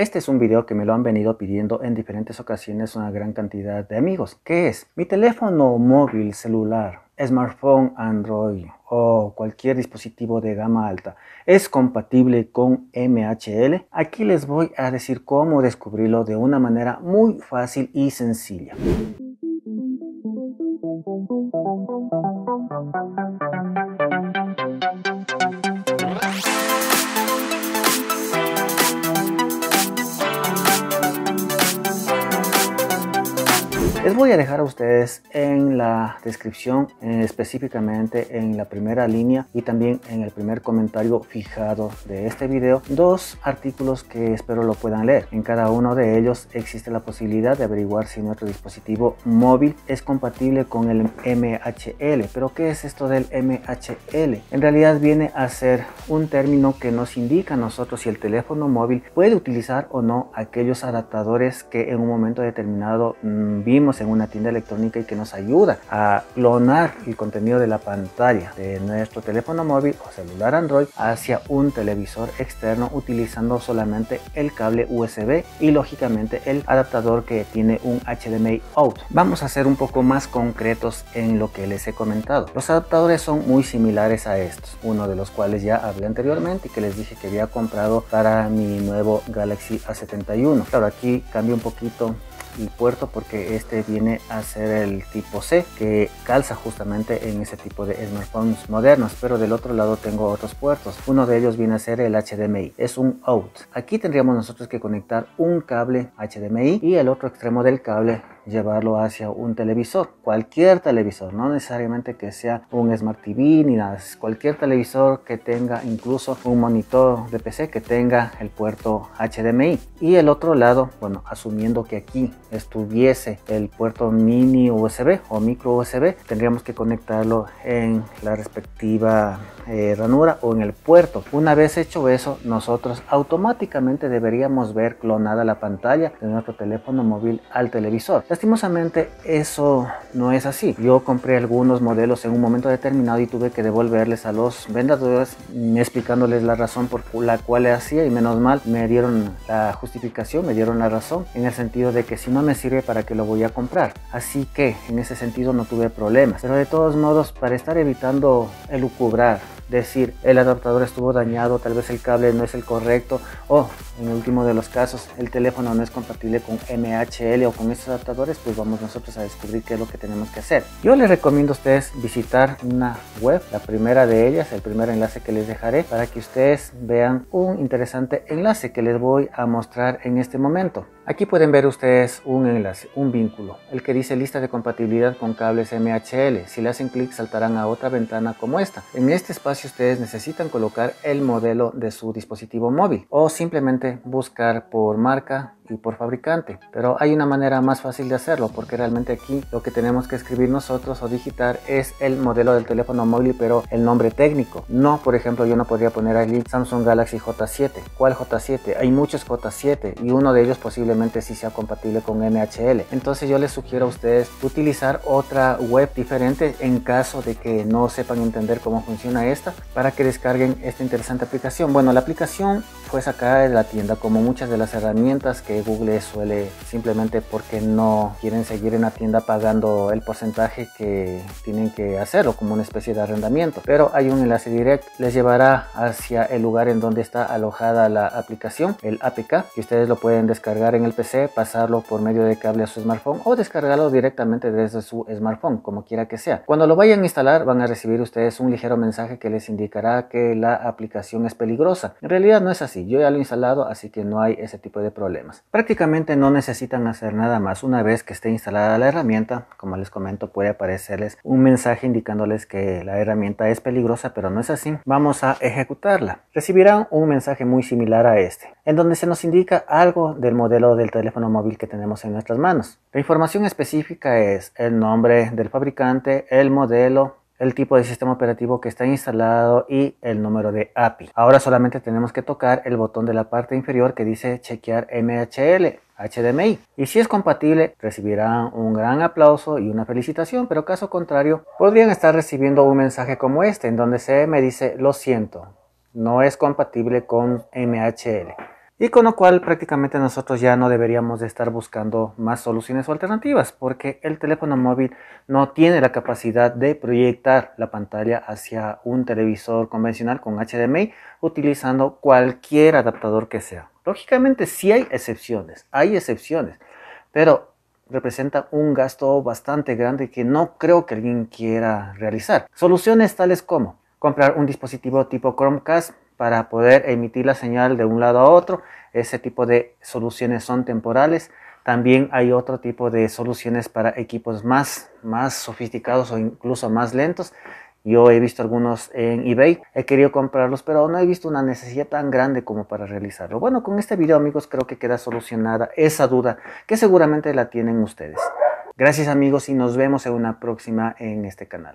Este es un video que me lo han venido pidiendo en diferentes ocasiones una gran cantidad de amigos. ¿Qué es? Mi teléfono móvil celular, smartphone Android o cualquier dispositivo de gama alta es compatible con MHL. Aquí les voy a decir cómo descubrirlo de una manera muy fácil y sencilla. Les voy a dejar a ustedes en la descripción, eh, específicamente en la primera línea y también en el primer comentario fijado de este video, dos artículos que espero lo puedan leer. En cada uno de ellos existe la posibilidad de averiguar si nuestro dispositivo móvil es compatible con el MHL. Pero ¿qué es esto del MHL? En realidad viene a ser un término que nos indica a nosotros si el teléfono móvil puede utilizar o no aquellos adaptadores que en un momento determinado mm, vimos en una tienda electrónica y que nos ayuda a clonar el contenido de la pantalla de nuestro teléfono móvil o celular Android hacia un televisor externo utilizando solamente el cable USB y lógicamente el adaptador que tiene un HDMI out. Vamos a ser un poco más concretos en lo que les he comentado. Los adaptadores son muy similares a estos, uno de los cuales ya hablé anteriormente y que les dije que había comprado para mi nuevo Galaxy A71. Claro, aquí cambia un poquito el puerto porque este viene a ser el tipo C que calza justamente en ese tipo de smartphones modernos. Pero del otro lado tengo otros puertos. Uno de ellos viene a ser el HDMI es un out. Aquí tendríamos nosotros que conectar un cable HDMI y el otro extremo del cable llevarlo hacia un televisor, cualquier televisor, no necesariamente que sea un Smart TV ni nada, cualquier televisor que tenga incluso un monitor de PC que tenga el puerto HDMI. Y el otro lado, bueno, asumiendo que aquí estuviese el puerto mini USB o micro USB, tendríamos que conectarlo en la respectiva eh, ranura o en el puerto. Una vez hecho eso, nosotros automáticamente deberíamos ver clonada la pantalla de nuestro teléfono móvil al televisor. Lastimosamente eso no es así. Yo compré algunos modelos en un momento determinado y tuve que devolverles a los vendedores explicándoles la razón por la cual le hacía y menos mal me dieron la justificación, me dieron la razón en el sentido de que si no me sirve para que lo voy a comprar. Así que en ese sentido no tuve problemas. Pero de todos modos para estar evitando el lucubrar decir el adaptador estuvo dañado, tal vez el cable no es el correcto o en el último de los casos el teléfono no es compatible con MHL o con estos adaptadores, pues vamos nosotros a descubrir qué es lo que tenemos que hacer. Yo les recomiendo a ustedes visitar una web, la primera de ellas, el primer enlace que les dejaré para que ustedes vean un interesante enlace que les voy a mostrar en este momento. Aquí pueden ver ustedes un enlace, un vínculo, el que dice lista de compatibilidad con cables MHL. Si le hacen clic saltarán a otra ventana como esta. En este espacio ustedes necesitan colocar el modelo de su dispositivo móvil o simplemente buscar por marca y por fabricante. Pero hay una manera más fácil de hacerlo porque realmente aquí lo que tenemos que escribir nosotros o digitar es el modelo del teléfono móvil pero el nombre técnico. No, por ejemplo, yo no podría poner allí Samsung Galaxy J7. ¿Cuál J7? Hay muchos J7 y uno de ellos posiblemente sí sea compatible con MHL. Entonces yo les sugiero a ustedes utilizar otra web diferente en caso de que no sepan entender cómo funciona esta para que descarguen esta interesante aplicación. Bueno, la aplicación fue sacada de la tienda como muchas de las herramientas que Google suele simplemente porque no quieren seguir en la tienda pagando el porcentaje que tienen que hacerlo como una especie de arrendamiento. Pero hay un enlace directo, les llevará hacia el lugar en donde está alojada la aplicación, el APK, que ustedes lo pueden descargar en el PC, pasarlo por medio de cable a su smartphone o descargarlo directamente desde su smartphone, como quiera que sea. Cuando lo vayan a instalar van a recibir ustedes un ligero mensaje que les indicará que la aplicación es peligrosa. En realidad no es así, yo ya lo he instalado, así que no hay ese tipo de problemas. Prácticamente no necesitan hacer nada más. Una vez que esté instalada la herramienta, como les comento, puede aparecerles un mensaje indicándoles que la herramienta es peligrosa, pero no es así. Vamos a ejecutarla. Recibirán un mensaje muy similar a este, en donde se nos indica algo del modelo del teléfono móvil que tenemos en nuestras manos. La información específica es el nombre del fabricante, el modelo, el tipo de sistema operativo que está instalado y el número de API. Ahora solamente tenemos que tocar el botón de la parte inferior que dice chequear MHL. HDMI y si es compatible recibirán un gran aplauso y una felicitación pero caso contrario podrían estar recibiendo un mensaje como este en donde se me dice lo siento no es compatible con MHL y con lo cual prácticamente nosotros ya no deberíamos de estar buscando más soluciones o alternativas porque el teléfono móvil no tiene la capacidad de proyectar la pantalla hacia un televisor convencional con HDMI utilizando cualquier adaptador que sea. Lógicamente sí hay excepciones, hay excepciones, pero representa un gasto bastante grande que no creo que alguien quiera realizar. Soluciones tales como comprar un dispositivo tipo Chromecast para poder emitir la señal de un lado a otro. Ese tipo de soluciones son temporales. También hay otro tipo de soluciones para equipos más, más sofisticados o incluso más lentos. Yo he visto algunos en eBay, he querido comprarlos, pero no he visto una necesidad tan grande como para realizarlo. Bueno, con este video amigos creo que queda solucionada esa duda que seguramente la tienen ustedes. Gracias amigos y nos vemos en una próxima en este canal.